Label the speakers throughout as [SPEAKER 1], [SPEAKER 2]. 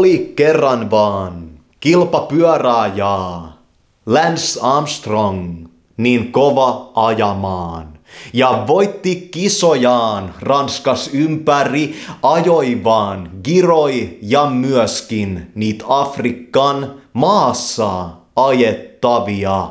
[SPEAKER 1] Oli kerran vaan kilpapyöräjää, Lance Armstrong, niin kova ajamaan. Ja voitti kisojaan, Ranskas ympäri ajoi vaan, giroi ja myöskin niitä Afrikan maassa ajettavia.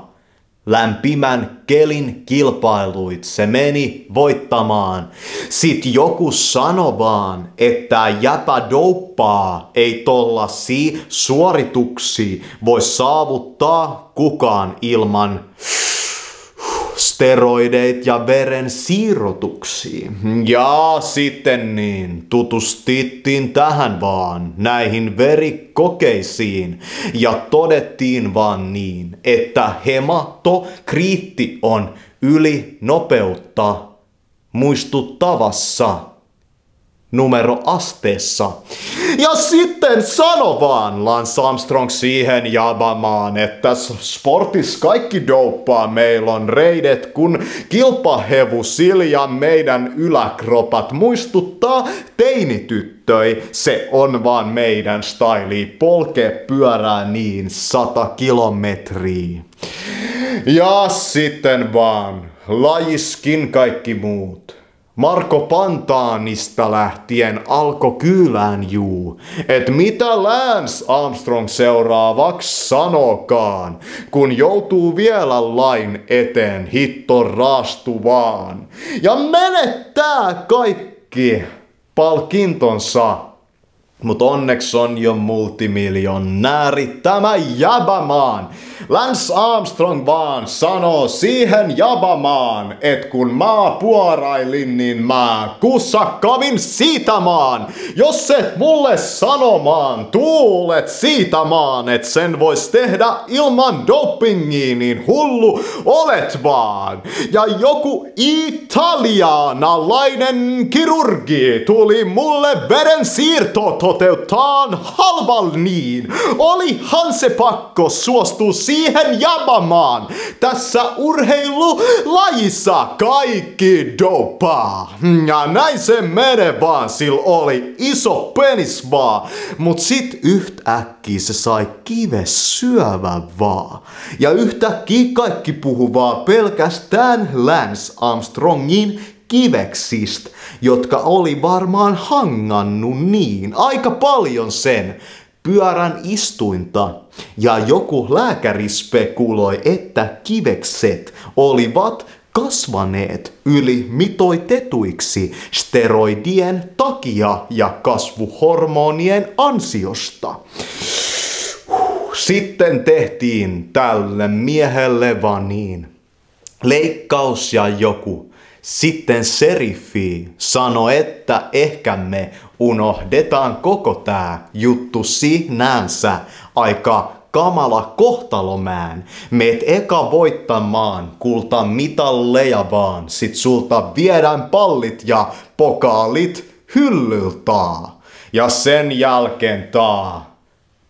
[SPEAKER 1] Lämpimän kelin kilpailuit se meni voittamaan. Sit joku sano vaan, että jäpä douppaa, ei tollasi suorituksi voi saavuttaa kukaan ilman steroideit ja veren siirrotuksia. Ja sitten niin, tutustittiin tähän vaan, näihin verikokeisiin, ja todettiin vaan niin, että hematokriitti on yli nopeutta muistuttavassa numeroasteessa. Ja sitten sano vaan Lance Armstrong siihen jabamaan, että sportis kaikki douppaa. Meillä on reidet kun kilpahevusil ja meidän yläkropat muistuttaa teinityttöi. Se on vaan meidän styli. Polke pyörää niin sata kilometriä. Ja sitten vaan lajiskin kaikki muut. Marko Pantaanista lähtien alko kyylään juu, et mitä Lance Armstrong seuraavaksi sanokaan, kun joutuu vielä lain eteen hitto raastuvaan ja menettää kaikki palkintonsa. Mut onneksi on jo multimiljonääri tämä jäbämaan. Lance Armstrong vaan sanoo siihen jabamaan, et kun mä puorailin, niin mä kussakavin siitä maan. Jos et mulle sanomaan, tuulet siitä maan, et sen vois tehdä ilman dopingia, niin hullu olet vaan. Ja joku italianalainen kirurgi tuli mulle veren siirto toteuttaa halval niin. Olihan se pakko suostua siihen jabamaan. Tässä urheilulajissa kaikki dopaa. Ja näin se menee vaan, sillä oli iso penis vaan. Mut sit yhtäkkiä se sai kive syövä vaan. Ja yhtäkkiä kaikki puhuvaa pelkästään Lance Armstrongin kiveksistä, jotka oli varmaan hangannut niin aika paljon sen pyörän istuinta. Ja joku lääkäri spekuloi, että kivekset olivat kasvaneet yli mitoitetuiksi steroidien takia ja kasvuhormonien ansiosta. Sitten tehtiin tälle miehelle vaan niin. Leikkaus ja joku sitten seriffi sanoi, että ehkä me unohdetaan koko tää juttu sinänsä aika kamala kohtalomään. Meet eka voittamaan kulta mitalleja vaan, sit sulta viedään pallit ja pokaalit hyllyltaa. Ja sen jälkeen taa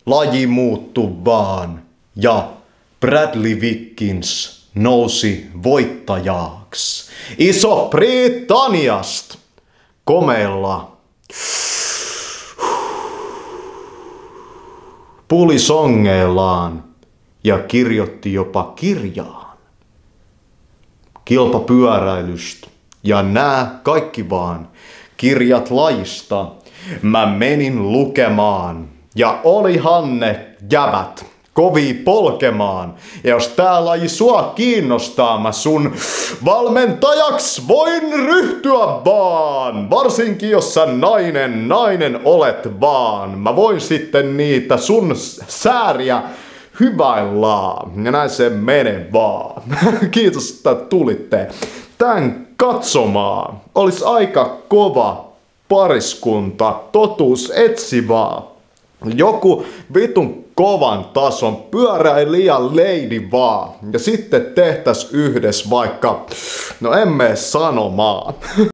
[SPEAKER 1] laji muuttu vaan ja Bradley Wickins nousi voittajaksi. Iso Britanniast komeilla pulisongeillaan ja kirjoitti jopa kirjaan kilpapyöräilystä. Ja nää kaikki vaan kirjat laista mä menin lukemaan. Ja olihan ne jävät kovi polkemaan. Ja jos tää laji sua kiinnostaa, mä sun valmentajaks voin ryhtyä vaan. Varsinkin jos sä nainen, nainen olet vaan. Mä voin sitten niitä sun sääriä hyväillään. Ja näin se menee vaan. Kiitos, että tulitte tän katsomaan. Olis aika kova pariskunta, totuus etsivaa. Joku vitun kovan tason pyöräilijä lady vaan. Ja sitten tehtäis yhdessä vaikka, no emme sanomaan.